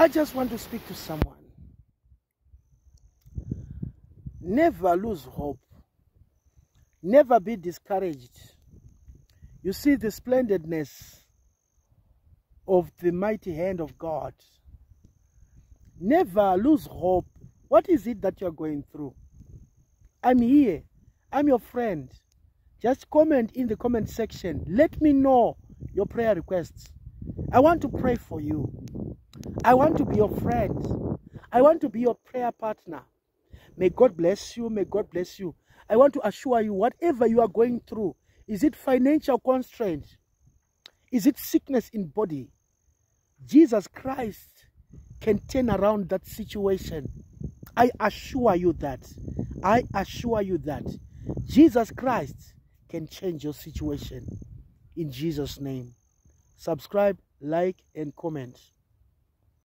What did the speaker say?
I just want to speak to someone. Never lose hope. Never be discouraged. You see the splendidness of the mighty hand of God. Never lose hope. What is it that you're going through? I'm here. I'm your friend. Just comment in the comment section. Let me know your prayer requests. I want to pray for you. I want to be your friend. I want to be your prayer partner. May God bless you. May God bless you. I want to assure you, whatever you are going through, is it financial constraint? Is it sickness in body? Jesus Christ can turn around that situation. I assure you that. I assure you that Jesus Christ can change your situation. In Jesus' name. Subscribe, like, and comment.